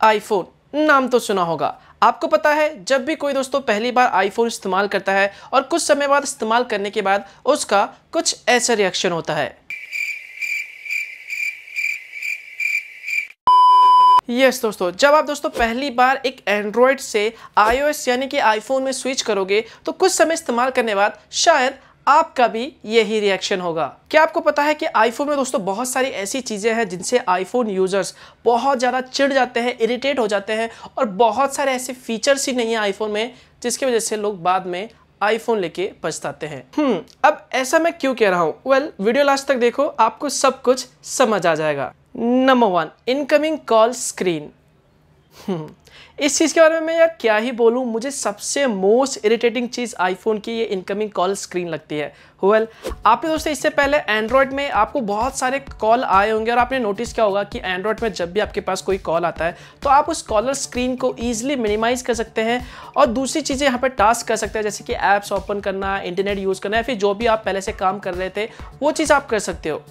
IPhone नाम तो सुना होगा। आपको पता है जब भी कोई दोस्तों पहली बार आईफोन इस्तेमाल करता है और कुछ समय बाद इस्तेमाल करने के बाद उसका कुछ ऐसा रिएक्शन होता है। यस yes, दोस्तों जब आप दोस्तों पहली बार एक एंड्रॉयड से iOS यानी कि आईफोन में स्विच करोगे तो कुछ समय इस्तेमाल करने बाद शायद आपका भी यही रिएक्शन होगा। क्या आपको पता है कि आईफोन में दोस्तों बहुत सारी ऐसी चीज़ें हैं जिनसे आईफोन यूज़र्स बहुत ज़्यादा चिढ़ जाते हैं इरिटेट हो जाते हैं और बहुत सारे ऐसे फीचर्स ही नहीं है आईफोन में जिसकी वजह से लोग बाद में आईफोन लेके पछताते हैं। हम्म अब ऐसा मैं क्यों कह रहा हूँ? वेल well, वीडियो लास्ट तक देखो आपको सब कुछ समझ आ जाएगा। Number one incoming call screen इस चीज़ के बारे में मैं यार क्या ही बोलूँ मुझे सबसे मोस्ट इरिटेटिंग चीज़ आईफोन की ये इनकमिंग कॉल स्क्रीन लगती है। Well, आपने दोस्तों इससे पहले एंड्रॉयड में आपको बहुत सारे कॉल आए होंगे और आपने नोटिस किया होगा कि एंड्रॉयड में जब भी आपके पास कोई कॉल आता है तो आप उस कॉलर स्क्रीन को ईजिली मिनिमाइज कर सकते हैं और दूसरी चीज़ें यहाँ पर टास्क कर सकते हैं जैसे कि ऐप्स ओपन करना इंटरनेट यूज़ करना या फिर जो भी आप पहले से काम कर रहे थे वो चीज़ आप कर सकते हो।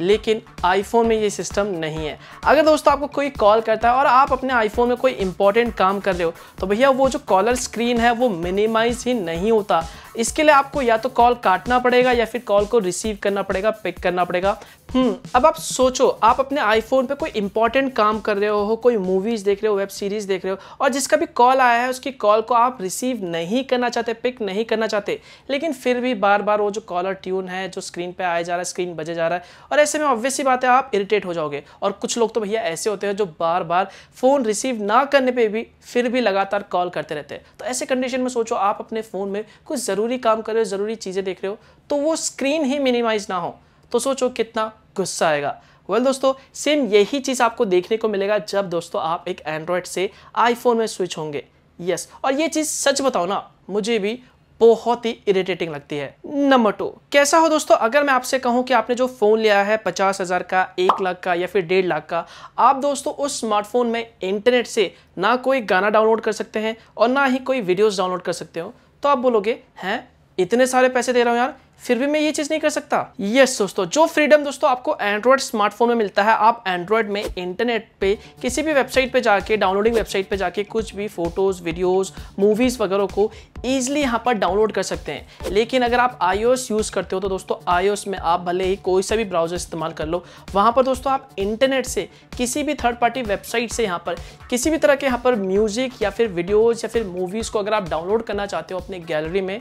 लेकिन आईफोन में ये सिस्टम नहीं है। अगर दोस्तों आपको कोई कॉल करता है और आप अपने आईफोन में कोई इंपॉर्टेंट काम कर रहे हो तो भैया वो जो कॉलर स्क्रीन है, वो मिनिमाइज ही नहीं होता। इसके लिए आपको या तो कॉल काटना पड़ेगा या फिर कॉल को रिसीव करना पड़ेगा पिक करना पड़ेगा। हम्म अब आप सोचो, आप अपने आईफोन पे कोई इंपॉर्टेंट काम कर रहे हो, कोई मूवीज़ देख रहे हो वेब सीरीज़ देख रहे हो, और जिसका भी कॉल आया है, उसकी कॉल को आप रिसीव नहीं करना चाहते पिक नहीं करना चाहते, लेकिन फिर भी बार बार वो जो कॉलर ट्यून है, जो स्क्रीन पे आया जा रहा है स्क्रीन बजे जा रहा है, और ऐसे में ऑब्वियसली बात है, आप इरिटेट हो जाओगे। और कुछ लोग तो भैया ऐसे होते हैं जो बार बार फ़ोन रिसीव ना करने पर भी, फिर भी लगातार कॉल करते रहते हैं। तो ऐसे कंडीशन में सोचो, आप अपने फ़ोन में कुछ ज़रूरी काम कर रहे हो ज़रूरी चीज़ें देख रहे हो तो वो स्क्रीन ही मिनिमाइज ना हो। तो सोचो कितना गुस्सा आएगा। वेल well, दोस्तों सेम यही चीज़ आपको देखने को मिलेगा जब दोस्तों आप एक एंड्रॉयड से आईफोन में स्विच होंगे। यस yes, और ये चीज़ सच बताओ ना मुझे भी बहुत ही इरिटेटिंग लगती है। नंबर टू कैसा हो दोस्तों अगर मैं आपसे कहूँ कि आपने जो फ़ोन लिया है पचास हज़ार का एक लाख का या फिर डेढ़ लाख का आप दोस्तों उस स्मार्टफ़ोन में इंटरनेट से ना कोई गाना डाउनलोड कर सकते हैं और ना ही कोई वीडियोस डाउनलोड कर सकते हो। तो आप बोलोगे हैं? इतने सारे पैसे दे रहा हूँ यार फिर भी मैं ये चीज़ नहीं कर सकता। यस yes, दोस्तों जो फ्रीडम दोस्तों आपको एंड्रॉयड स्मार्टफ़ोन में मिलता है आप एंड्रॉयड में इंटरनेट पे किसी भी वेबसाइट पे जाके डाउनलोडिंग वेबसाइट पे जाके कुछ भी फ़ोटोज़ वीडियोस मूवीज़ वगैरह को ईजिली यहाँ पर डाउनलोड कर सकते हैं। लेकिन अगर आप आईओएस यूज़ करते हो तो दोस्तों आई में आप भले ही कोई सा भी ब्राउज़र इस्तेमाल कर लो वहाँ पर दोस्तों आप इंटरनेट से किसी भी थर्ड पार्टी वेबसाइट से यहाँ पर किसी भी तरह के यहाँ पर म्यूज़िक या फिर वीडियोज़ या फिर मूवीज़ को अगर आप डाउनलोड करना चाहते हो अपने गैलरी में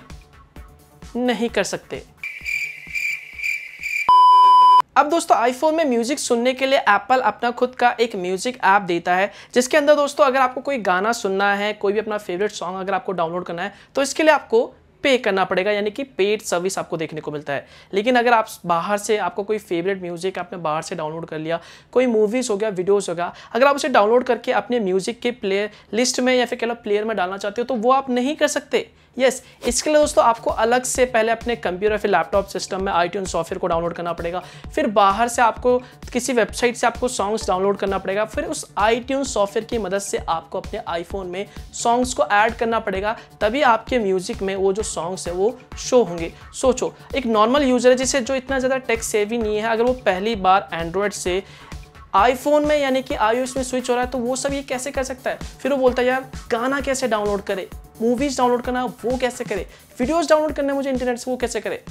नहीं कर सकते। अब दोस्तों आईफोन में म्यूज़िक सुनने के लिए एप्पल अपना खुद का एक म्यूज़िक ऐप देता है, जिसके अंदर दोस्तों, अगर आपको कोई गाना सुनना है, कोई भी अपना फेवरेट सॉन्ग अगर आपको डाउनलोड करना है तो इसके लिए आपको पे करना पड़ेगा यानी कि पेड सर्विस आपको देखने को मिलता है। लेकिन अगर आप बाहर से आपको कोई फेवरेट म्यूज़िक आपने बाहर से डाउनलोड कर लिया कोई मूवीज़ हो गया वीडियोस हो गया अगर आप उसे डाउनलोड करके अपने म्यूज़िक के प्लेयर लिस्ट में या फिर कह प्लेयर में डालना चाहते हो तो वो आप नहीं कर सकते। यस yes, इसके लिए दोस्तों आपको अलग से पहले अपने कंप्यूटर फिर लैपटॉप सिस्टम में आई सॉफ्टवेयर को डाउनलोड करना पड़ेगा। फिर बाहर से आपको किसी वेबसाइट से आपको सॉन्ग्स डाउनलोड करना पड़ेगा। फिर उस आई सॉफ्टवेयर की मदद से आपको अपने आईफोन में सॉन्ग्स को ऐड करना पड़ेगा। तभी आपके म्यूज़िक में वो जो सॉन्ग्स है वो शो होंगे। सोचो, एक नॉर्मल यूज़र है जिसे जो इतना ज़्यादा टेक सेवी नहीं है, अगर वो पहली बार एंड्रॉयड से आईफोन में यानी कि आई में स्विच हो रहा है तो वो सब ये कैसे कर सकता है? फिर वो बोलता है, यार, गाना कैसे डाउनलोड करे? मूवीज़ डाउनलोड करना, वो कैसे करे? वीडियोज़ डाउनलोड करना मुझे इंटरनेट से वो कैसे करे?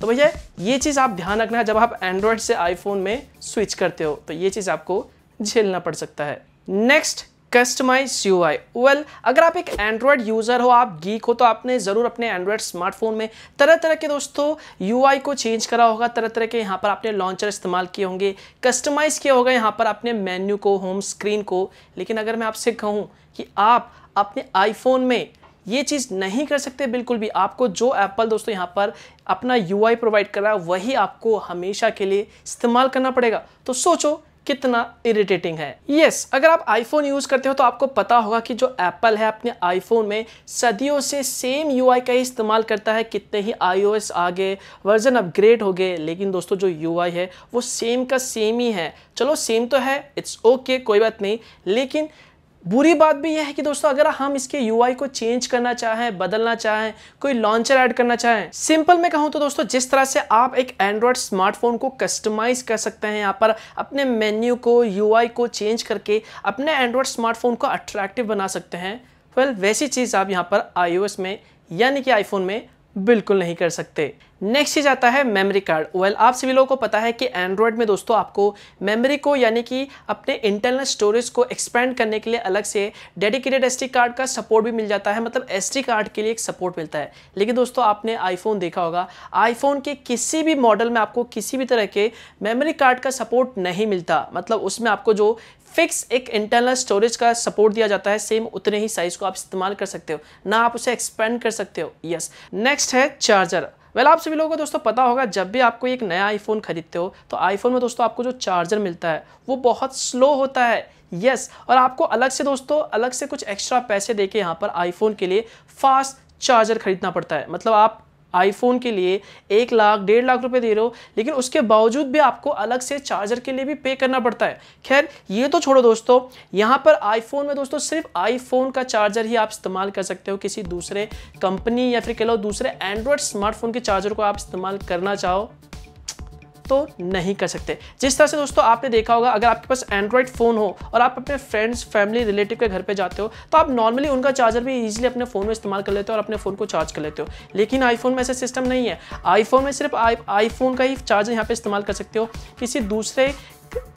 तो भैया, ये चीज़ आप ध्यान रखना है जब आप एंड्रॉयड से आईफोन में स्विच करते हो तो ये चीज़ आपको झेलना पड़ सकता है। Next customise U I well अगर आप एक एंड्रॉयड यूज़र हो, आप गीक हो तो आपने ज़रूर अपने एंड्रॉयड स्मार्टफ़ोन में तरह तरह के दोस्तों यू आई को चेंज करा होगा तरह तरह के यहाँ पर आपने लॉन्चर इस्तेमाल किए होंगे कस्टमाइज़ किया होगा यहाँ पर अपने मेन्यू को होम स्क्रीन को। लेकिन अगर मैं आपसे कहूँ कि आप अपने आईफोन में ये चीज़ नहीं कर सकते, बिल्कुल भी आपको जो एप्पल दोस्तों यहाँ पर अपना यूआई प्रोवाइड कर रहा है, वही आपको हमेशा के लिए इस्तेमाल करना पड़ेगा। तो सोचो कितना इरिटेटिंग है। यस yes, अगर आप आईफोन यूज़ करते हो तो आपको पता होगा कि जो एप्पल है अपने आईफोन में सदियों से सेम यूआई का ही इस्तेमाल करता है। कितने ही आईओएस आ गए वर्जन अपग्रेड हो गए लेकिन दोस्तों जो यूआई है वो सेम का सेम ही है। चलो सेम तो है इट्स ओके okay, कोई बात नहीं। लेकिन बुरी बात भी यह है कि दोस्तों अगर हम इसके यूआई को चेंज करना चाहें बदलना चाहें कोई लॉन्चर ऐड करना चाहें सिंपल में कहूँ तो दोस्तों जिस तरह से आप एक एंड्रॉयड स्मार्टफ़ोन को कस्टमाइज कर सकते हैं यहाँ पर अपने मेन्यू को यूआई को चेंज करके अपने एंड्रॉयड स्मार्टफ़ोन को अट्रैक्टिव बना सकते हैं वेल well, वैसी चीज़ आप यहाँ पर आईओएस में यानी कि आईफोन में बिल्कुल नहीं कर सकते। नेक्स्ट चीज़ आता है मेमोरी कार्ड वेल आप सभी लोगों को पता है कि एंड्रॉयड में दोस्तों आपको मेमोरी को यानी कि अपने इंटरनल स्टोरेज को एक्सपेंड करने के लिए अलग से डेडिकेटेड एस कार्ड का सपोर्ट भी मिल जाता है। मतलब एस कार्ड के लिए एक सपोर्ट मिलता है। लेकिन दोस्तों आपने आईफोन देखा होगा आईफोन के किसी भी मॉडल में आपको किसी भी तरह के मेमोरी कार्ड का सपोर्ट नहीं मिलता। मतलब उसमें आपको जो फिक्स एक इंटरनल स्टोरेज का सपोर्ट दिया जाता है सेम उतने ही साइज़ को आप इस्तेमाल कर सकते हो। ना आप उसे एक्सपेंड कर सकते हो। यस नेक्स्ट है चार्जर वेल well, आप सभी लोगों को दोस्तों पता होगा जब भी आपको एक नया आईफोन खरीदते हो तो आईफोन में दोस्तों आपको जो चार्जर मिलता है वो बहुत स्लो होता है। यस yes, और आपको अलग से दोस्तों अलग से कुछ एक्स्ट्रा पैसे देके यहाँ पर आईफोन के लिए फास्ट चार्जर खरीदना पड़ता है। मतलब आप आईफोन के लिए एक लाख, डेढ़ लाख रुपए दे रहे हो, लेकिन उसके बावजूद भी आपको अलग से चार्जर के लिए भी पे करना पड़ता है। खैर, ये तो छोड़ो दोस्तों, यहाँ पर आईफोन में दोस्तों सिर्फ़ आईफोन का चार्जर ही आप इस्तेमाल कर सकते हो, किसी दूसरे कंपनी या फिर कह लो दूसरे एंड्रॉयड स्मार्टफ़ोन के चार्जर को आप इस्तेमाल करना चाहो। तो नहीं कर सकते। जिस तरह से दोस्तों आपने देखा होगा, अगर आपके पास एंड्रॉयड फ़ोन हो और आप अपने फ्रेंड्स फैमिली रिलेटिव के घर पर जाते हो तो आप नॉर्मली उनका चार्जर भी इजीली अपने फ़ोन में इस्तेमाल कर लेते हो और अपने फ़ोन को चार्ज कर लेते हो। लेकिन आईफोन में ऐसा सिस्टम नहीं है। आईफोन में सिर्फ़ आईफोन का ही चार्जर यहाँ पर इस्तेमाल कर सकते हो। किसी दूसरे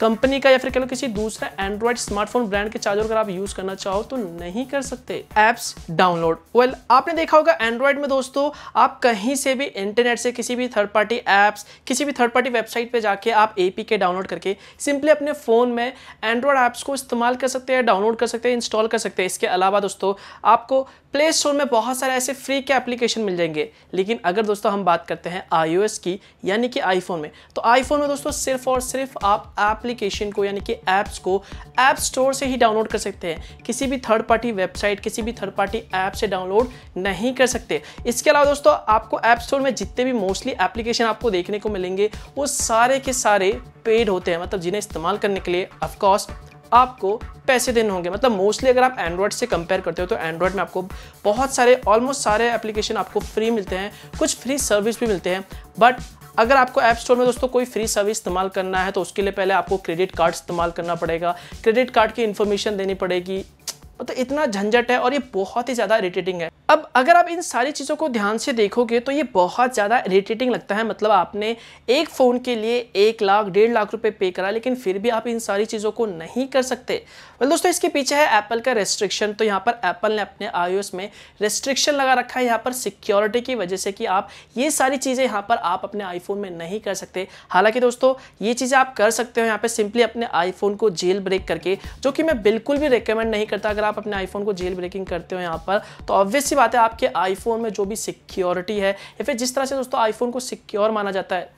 कंपनी का या फिर कह लो किसी दूसरा एंड्रॉइड स्मार्टफ़ोन ब्रांड के चार्जर अगर आप यूज़ करना चाहो तो नहीं कर सकते। एप्स डाउनलोड वेल आपने देखा होगा एंड्रॉइड में दोस्तों, आप कहीं से भी इंटरनेट से किसी भी थर्ड पार्टी एप्स किसी भी थर्ड पार्टी वेबसाइट पे जाके आप एपीके डाउनलोड करके सिंपली अपने फ़ोन में एंड्रॉयड ऐप्स को इस्तेमाल कर सकते हैं डाउनलोड कर सकते हैं इंस्टॉल कर सकते हैं। इसके अलावा दोस्तों, आपको प्ले स्टोर में बहुत सारे ऐसे फ्री के एप्लीकेशन मिल जाएँगे। लेकिन अगर दोस्तों हम बात करते हैं आईओएस की, यानी कि आईफोन में तो आईफोन में दोस्तों सिर्फ़ और सिर्फ़ आप एप्लीकेशन को, यानी कि ऐप्स को ऐप स्टोर से ही डाउनलोड कर सकते हैं। किसी भी थर्ड पार्टी वेबसाइट किसी भी थर्ड पार्टी ऐप से डाउनलोड नहीं कर सकते। इसके अलावा दोस्तों, आपको ऐप स्टोर में जितने भी मोस्टली एप्लीकेशन आपको देखने को मिलेंगे, वो सारे के सारे पेड होते हैं। मतलब जिन्हें इस्तेमाल करने के लिए ऑफकोर्स आपको पैसे देने होंगे। मतलब मोस्टली अगर आप एंड्रॉयड से कंपेयर करते हो तो एंड्रॉयड में आपको बहुत सारे ऑलमोस्ट सारे एप्लीकेशन आपको फ्री मिलते हैं। कुछ फ्री सर्विस भी मिलते हैं बट अगर आपको ऐप स्टोर में दोस्तों कोई फ्री सर्विस इस्तेमाल करना है तो उसके लिए पहले आपको क्रेडिट कार्ड इस्तेमाल करना पड़ेगा। क्रेडिट कार्ड की इन्फॉर्मेशन देनी पड़ेगी। मतलब तो इतना झंझट है और ये बहुत ही ज़्यादा इरिटेटिंग है। अब अगर आप इन सारी चीज़ों को ध्यान से देखोगे तो ये बहुत ज़्यादा इरिटेटिंग लगता है। मतलब आपने एक फ़ोन के लिए एक लाख डेढ़ लाख रुपए पे करा लेकिन फिर भी आप इन सारी चीज़ों को नहीं कर सकते। Well, दोस्तों इसके पीछे है एप्पल का रेस्ट्रिक्शन तो यहाँ पर एप्पल ने अपने आई में रेस्ट्रिक्शन लगा रखा है। यहाँ पर सिक्योरिटी की वजह से कि आप ये सारी चीज़ें यहाँ पर आप अपने आईफोन में नहीं कर सकते। हालाँकि दोस्तों ये चीज़ें आप कर सकते हो यहाँ पर सिंपली अपने आईफोन को जेल ब्रेक करके जो कि मैं बिल्कुल भी रिकमेंड नहीं करता। अगर आप अपने आईफोन को जेल ब्रेकिंग करते हो यहाँ पर तो ऑब्वियस सी बात है, आपके आईफोन में जो भी सिक्योरिटी है, या फिर जिस तरह से दोस्तों आईफोन को सिक्योर माना जाता है,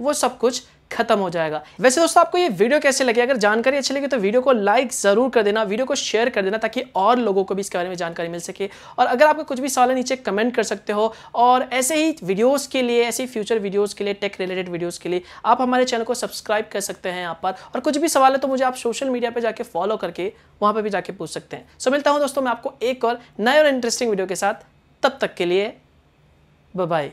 वो सब कुछ खत्म हो जाएगा। वैसे दोस्तों, आपको ये वीडियो कैसे लगे? अगर जानकारी अच्छी लगी तो वीडियो को लाइक ज़रूर कर देना, वीडियो को शेयर कर देना ताकि और लोगों को भी इसके बारे में जानकारी मिल सके। और अगर आपको कुछ भी सवाल है, नीचे कमेंट कर सकते हो। और ऐसे ही वीडियोस के लिए, ऐसे ही फ्यूचर वीडियोस के लिए टेक रिलेटेड वीडियोस के लिए, आप हमारे चैनल को सब्सक्राइब कर सकते हैं यहाँ पर। और कुछ भी सवाल है तो मुझे आप सोशल मीडिया पर जाकर फॉलो करके वहाँ पर भी जाके पूछ सकते हैं। सो मिलता हूँ दोस्तों, मैं आपको एक और नए और इंटरेस्टिंग वीडियो के साथ। तब तक के लिए बाय